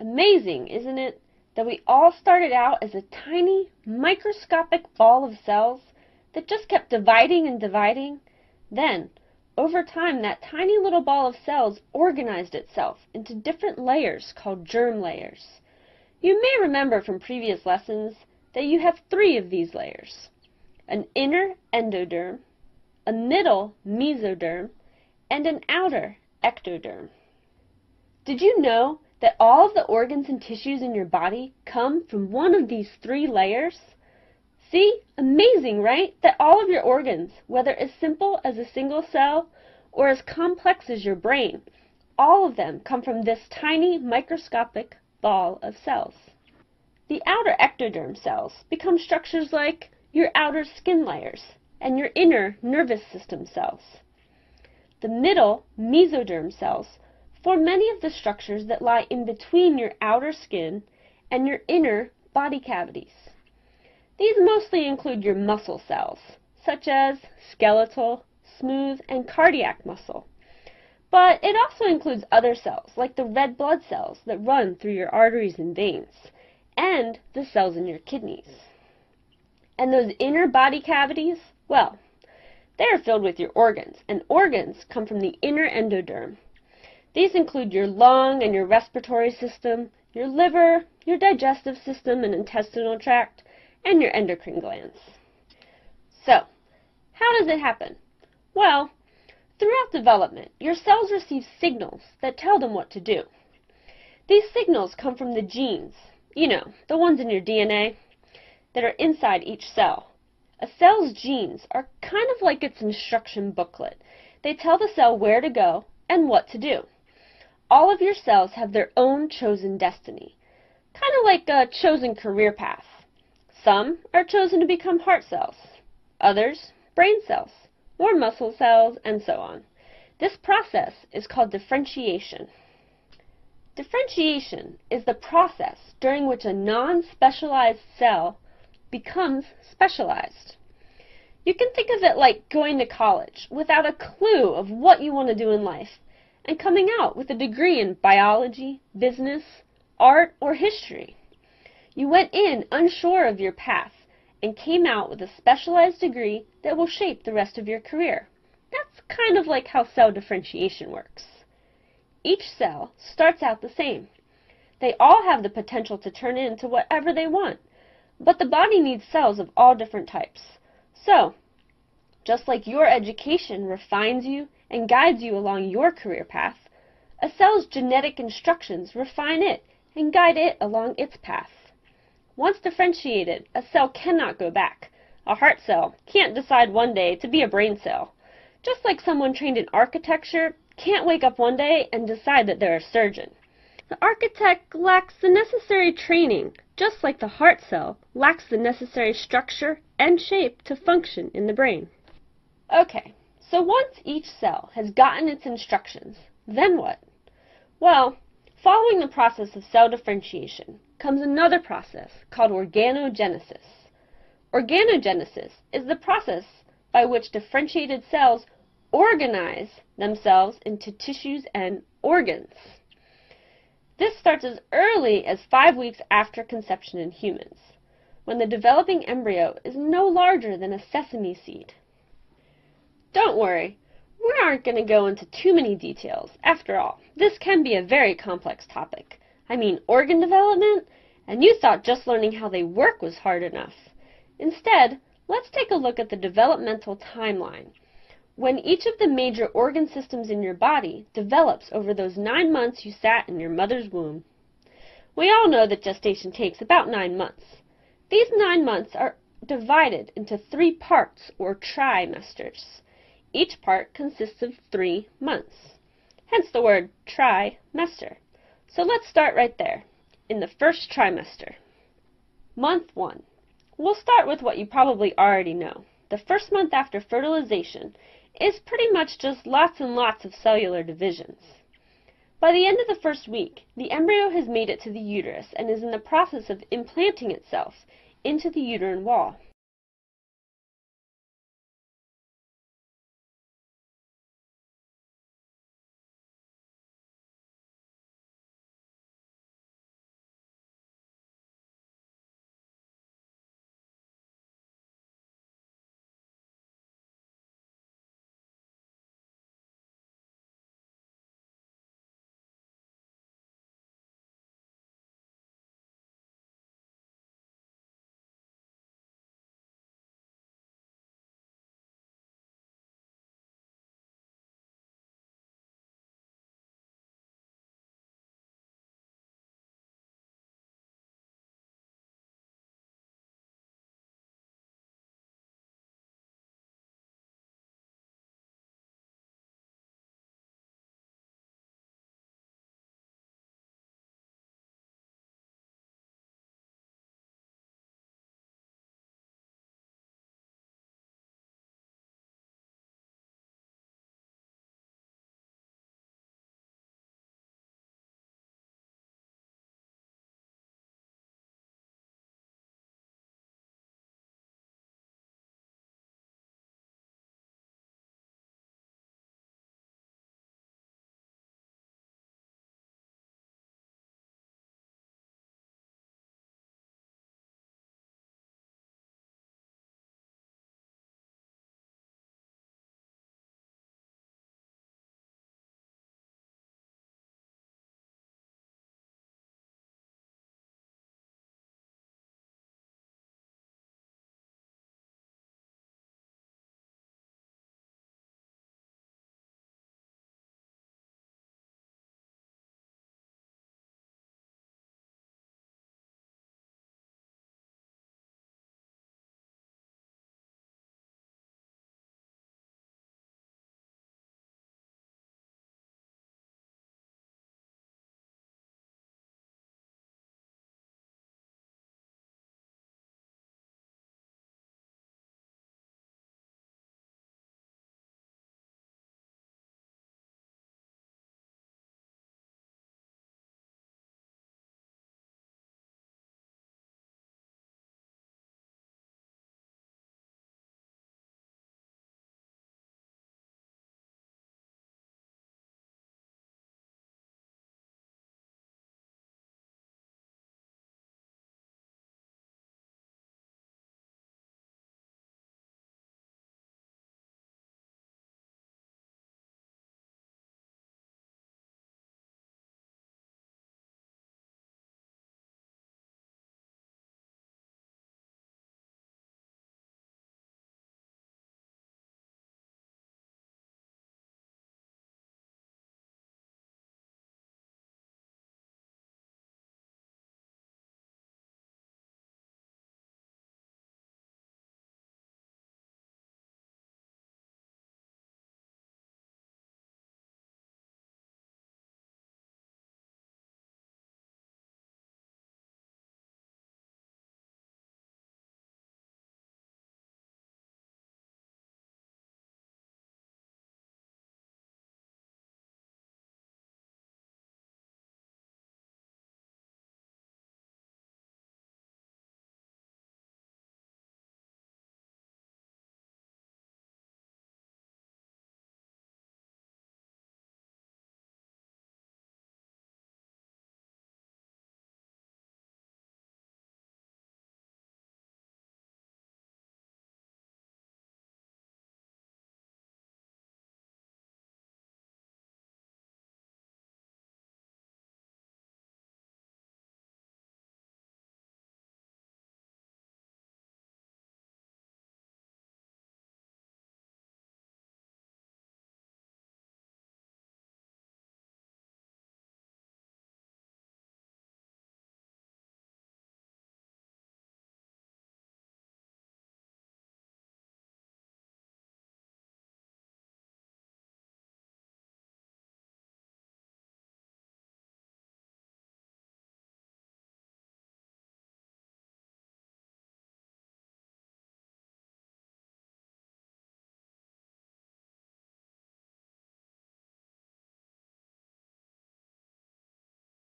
Amazing, isn't it, that we all started out as a tiny, microscopic ball of cells that just kept dividing and dividing? Then, over time, that tiny little ball of cells organized itself into different layers called germ layers. You may remember from previous lessons that you have three of these layers. An inner endoderm, a middle mesoderm, and an outer ectoderm. Did you know that all of the organs and tissues in your body come from one of these three layers? See? Amazing, right? That all of your organs, whether as simple as a single cell or as complex as your brain, all of them come from this tiny microscopic ball of cells. The outer ectoderm cells become structures like your outer skin layers and your inner nervous system cells. The middle mesoderm cells form many of the structures that lie in between your outer skin and your inner body cavities. These mostly include your muscle cells, such as skeletal, smooth, and cardiac muscle. But it also includes other cells, like the red blood cells that run through your arteries and veins, and the cells in your kidneys. And those inner body cavities, well, they are filled with your organs, and organs come from the inner endoderm. These include your lung and your respiratory system, your liver, your digestive system and intestinal tract, and your endocrine glands. So, how does it happen? Well, throughout development, your cells receive signals that tell them what to do. These signals come from the genes, you know, the ones in your DNA, that are inside each cell. A cell's genes are kind of like its instruction booklet. They tell the cell where to go and what to do. All of your cells have their own chosen destiny, kind of like a chosen career path. Some are chosen to become heart cells, others brain cells, or muscle cells, and so on. This process is called differentiation. Differentiation is the process during which a non-specialized cell becomes specialized. You can think of it like going to college without a clue of what you want to do in life and coming out with a degree in biology, business, art, or history. You went in unsure of your path and came out with a specialized degree that will shape the rest of your career. That's kind of like how cell differentiation works. Each cell starts out the same. They all have the potential to turn into whatever they want, but the body needs cells of all different types. So, just like your education refines you and guides you along your career path, a cell's genetic instructions refine it and guide it along its path. Once differentiated, a cell cannot go back. A heart cell can't decide one day to be a brain cell. Just like someone trained in architecture can't wake up one day and decide that they're a surgeon. The architect lacks the necessary training, just like the heart cell lacks the necessary structure and shape to function in the brain. Okay, so once each cell has gotten its instructions, then what? Well, following the process of cell differentiation, comes another process called organogenesis. Organogenesis is the process by which differentiated cells organize themselves into tissues and organs. This starts as early as five weeks after conception in humans, when the developing embryo is no larger than a sesame seed. Don't worry, we aren't going to go into too many details. After all, this can be a very complex topic. I mean organ development, and you thought just learning how they work was hard enough. Instead, let's take a look at the developmental timeline. When each of the major organ systems in your body develops over those nine months you sat in your mother's womb. We all know that gestation takes about nine months. These nine months are divided into three parts or trimesters. Each part consists of three months. Hence the word trimester. So let's start right there, in the first trimester. Month 1. We'll start with what you probably already know. The first month after fertilization is pretty much just lots and lots of cellular divisions. By the end of the first week, the embryo has made it to the uterus and is in the process of implanting itself into the uterine wall.